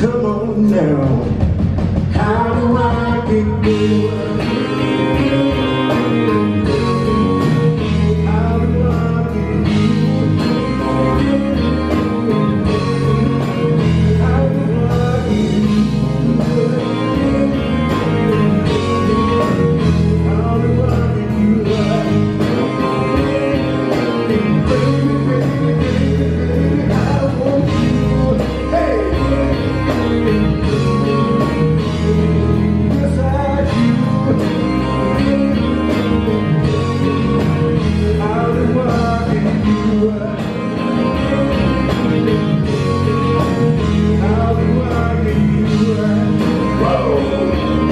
Come on now, how do I get there? Amen.